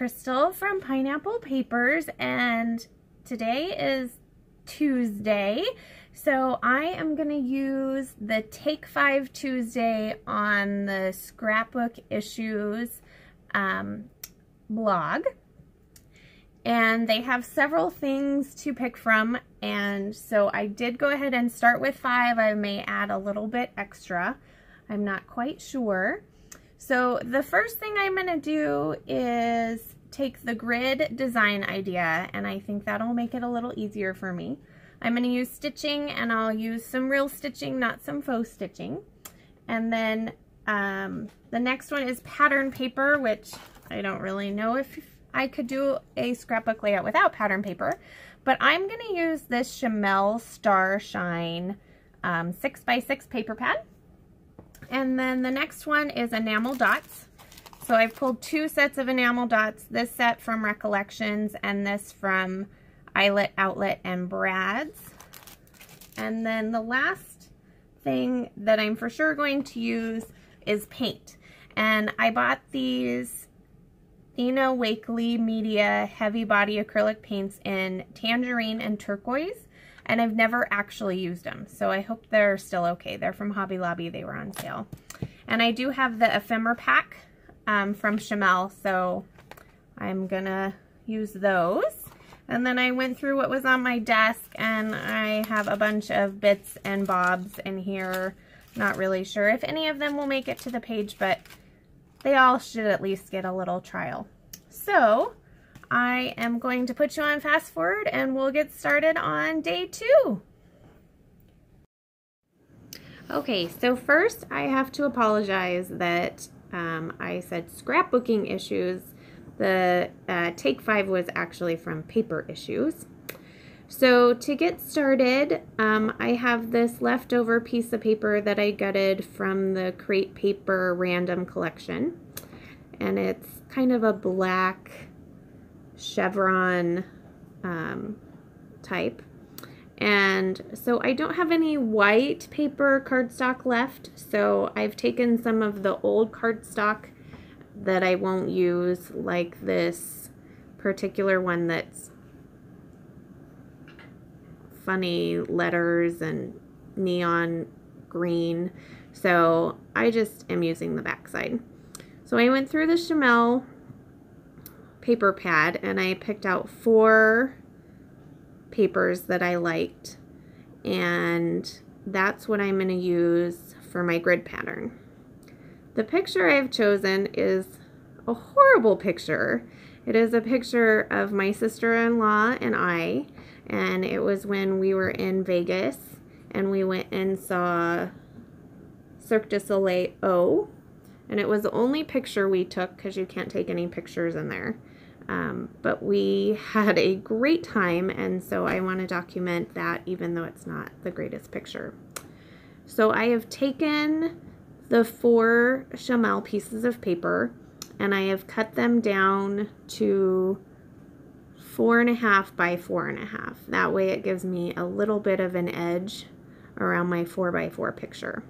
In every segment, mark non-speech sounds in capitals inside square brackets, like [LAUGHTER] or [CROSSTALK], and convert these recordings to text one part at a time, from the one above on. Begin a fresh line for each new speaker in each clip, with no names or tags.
Crystal from Pineapple Papers and today is Tuesday. So I am going to use the Take 5 Tuesday on the Scrapbook Issues um, blog. And they have several things to pick from. And so I did go ahead and start with five. I may add a little bit extra. I'm not quite sure. So the first thing I'm going to do is take the grid design idea and I think that'll make it a little easier for me. I'm going to use stitching and I'll use some real stitching, not some faux stitching. And then um, the next one is pattern paper, which I don't really know if I could do a scrapbook layout without pattern paper, but I'm going to use this Shimelle Star Shine um, 6x6 paper pad. And then the next one is enamel dots. So I've pulled two sets of enamel dots, this set from Recollections and this from Eyelet, Outlet, and Brad's. And then the last thing that I'm for sure going to use is paint. And I bought these Dina Wakley Media Heavy Body Acrylic Paints in Tangerine and Turquoise and I've never actually used them. So I hope they're still okay. They're from Hobby Lobby. They were on sale. And I do have the ephemera pack um, from Shimelle, so I'm to use those. And then I went through what was on my desk, and I have a bunch of bits and bobs in here. Not really sure if any of them will make it to the page, but they all should at least get a little trial. So, I am going to put you on fast forward and we'll get started on day two. Okay, so first I have to apologize that um, I said scrapbooking issues. The uh, take five was actually from paper issues. So to get started, um, I have this leftover piece of paper that I gutted from the Crate Paper Random Collection. And it's kind of a black chevron um, type. And so I don't have any white paper cardstock left, so I've taken some of the old cardstock that I won't use, like this particular one that's funny letters and neon green. So I just am using the backside. So I went through the Shimelle paper pad and I picked out four papers that I liked and that's what I'm going to use for my grid pattern. The picture I've chosen is a horrible picture. It is a picture of my sister-in-law and I and it was when we were in Vegas and we went and saw Cirque du Soleil O and it was the only picture we took because you can't take any pictures in there. Um, but we had a great time, and so I want to document that even though it's not the greatest picture. So I have taken the four Shimelle pieces of paper and I have cut them down to four and a half by four and a half. That way it gives me a little bit of an edge around my four by four picture.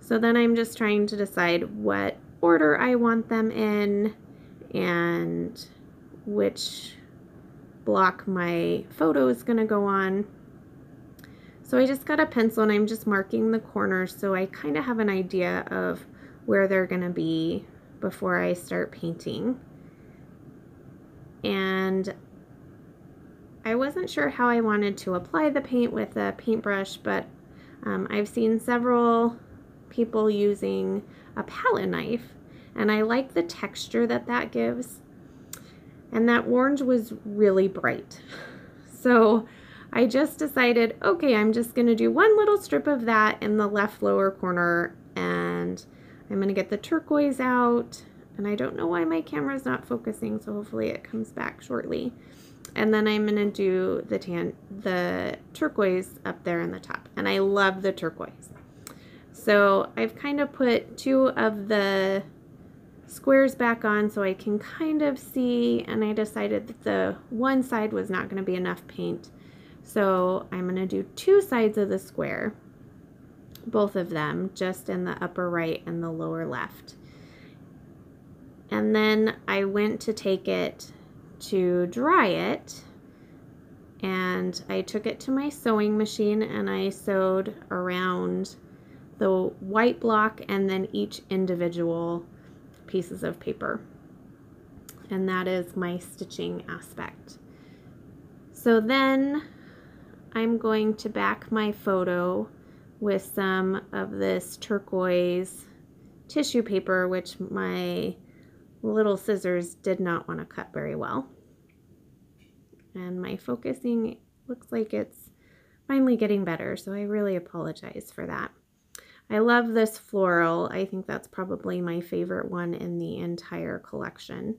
So then I'm just trying to decide what order I want them in and which block my photo is going to go on. So I just got a pencil and I'm just marking the corners so I kind of have an idea of where they're going to be before I start painting. And I wasn't sure how I wanted to apply the paint with a paintbrush, but um, I've seen several people using a palette knife and I like the texture that that gives. And that orange was really bright. So I just decided, okay, I'm just going to do one little strip of that in the left lower corner and I'm going to get the turquoise out. And I don't know why my camera's not focusing, so hopefully it comes back shortly. And then I'm going to do the tan, the turquoise up there in the top. And I love the turquoise. So I've kind of put two of the squares back on so I can kind of see and I decided that the one side was not going to be enough paint. So I'm going to do two sides of the square both of them just in the upper right and the lower left. And then I went to take it to dry it and I took it to my sewing machine and I sewed around the white block and then each individual pieces of paper. And that is my stitching aspect. So then I'm going to back my photo with some of this turquoise tissue paper, which my little scissors did not want to cut very well. And my focusing looks like it's finally getting better, so I really apologize for that. I love this floral. I think that's probably my favorite one in the entire collection.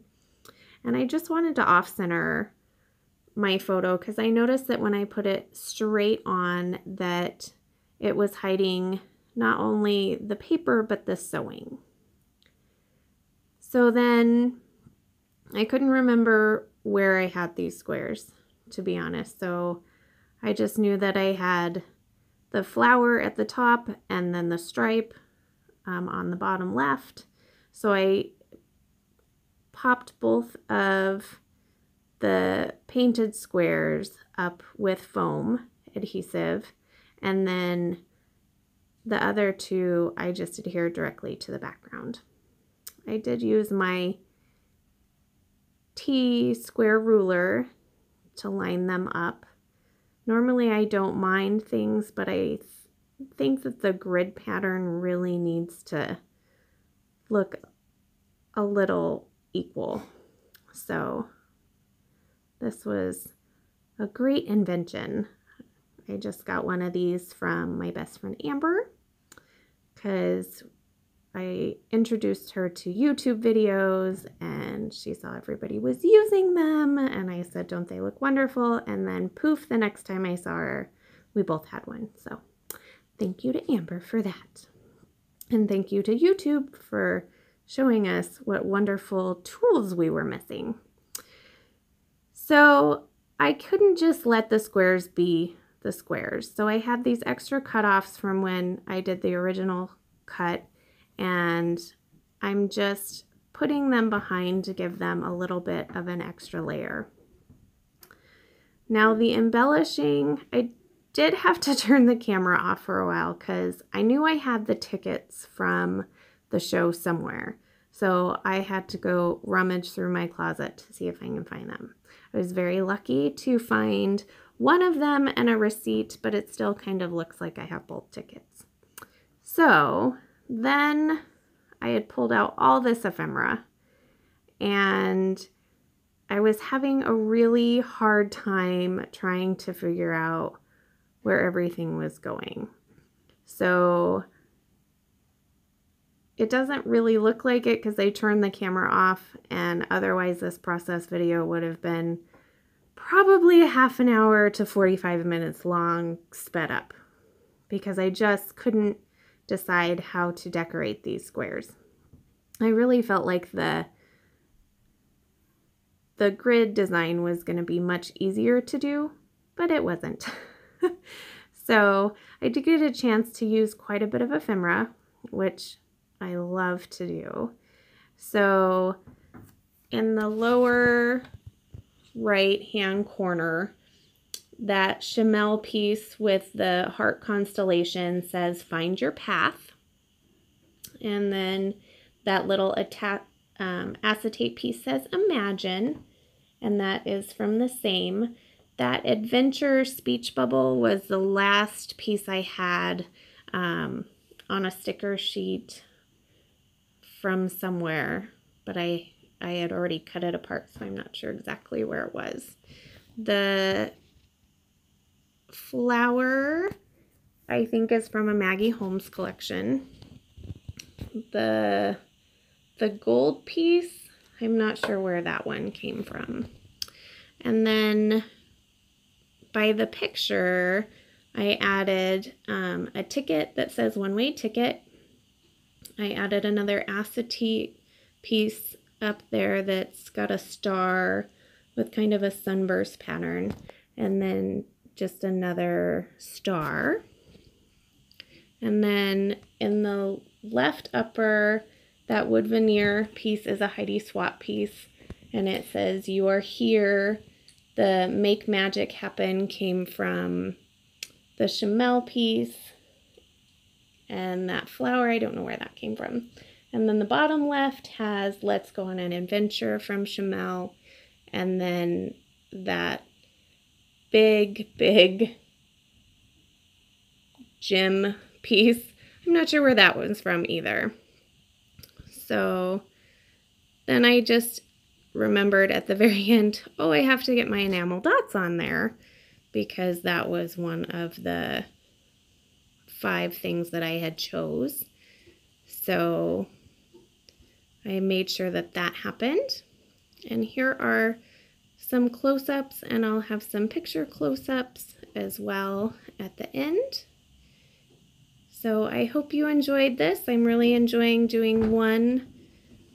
And I just wanted to off-center my photo because I noticed that when I put it straight on that it was hiding not only the paper but the sewing. So then I couldn't remember where I had these squares, to be honest. So I just knew that I had the flower at the top and then the stripe um, on the bottom left. So I popped both of the painted squares up with foam adhesive and then the other two I just adhered directly to the background. I did use my T square ruler to line them up. Normally I don't mind things, but I th think that the grid pattern really needs to look a little equal. So this was a great invention. I just got one of these from my best friend Amber because I introduced her to YouTube videos and she saw everybody was using them and I said, don't they look wonderful? And then poof, the next time I saw her, we both had one. So thank you to Amber for that. And thank you to YouTube for showing us what wonderful tools we were missing. So I couldn't just let the squares be the squares. So I had these extra cutoffs from when I did the original cut and I'm just putting them behind to give them a little bit of an extra layer. Now the embellishing, I did have to [LAUGHS] turn the camera off for a while because I knew I had the tickets from the show somewhere. So I had to go rummage through my closet to see if I can find them. I was very lucky to find one of them and a receipt, but it still kind of looks like I have both tickets. So then I had pulled out all this ephemera and I was having a really hard time trying to figure out where everything was going. So it doesn't really look like it because they turned the camera off and otherwise this process video would have been probably a half an hour to 45 minutes long sped up because I just couldn't decide how to decorate these squares. I really felt like the the grid design was going to be much easier to do, but it wasn't. [LAUGHS] so I did get a chance to use quite a bit of ephemera, which I love to do. So in the lower right hand corner, that Shimelle piece with the heart constellation says find your path. And then that little um, acetate piece says imagine. And that is from the same. That adventure speech bubble was the last piece I had um, on a sticker sheet from somewhere, but I, I had already cut it apart, so I'm not sure exactly where it was. The flower, I think, is from a Maggie Holmes collection. The, the gold piece, I'm not sure where that one came from. And then by the picture, I added um, a ticket that says one-way ticket I added another acetate piece up there that's got a star with kind of a sunburst pattern and then just another star. And then in the left upper, that wood veneer piece is a Heidi Swapp piece and it says you are here. The make magic happen came from the Shimelle piece and that flower, I don't know where that came from. And then the bottom left has Let's Go on an Adventure from Shimelle. And then that big, big gem piece. I'm not sure where that one's from either. So then I just remembered at the very [LAUGHS] end, oh, I have to get my enamel dots on there because that was one of the five things that I had chose. So I made sure that that happened. And here are some close-ups and I'll have some picture close-ups as well at the end. So I hope you enjoyed this. I'm really enjoying doing one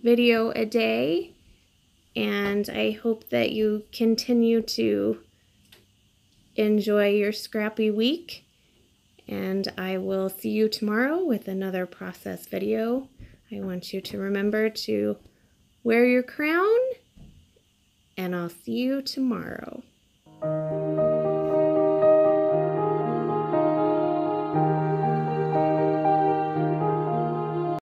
video a day and I hope that you continue to enjoy your scrappy week and I will see you tomorrow with another process video. I want you to remember to wear your crown and I'll see you tomorrow.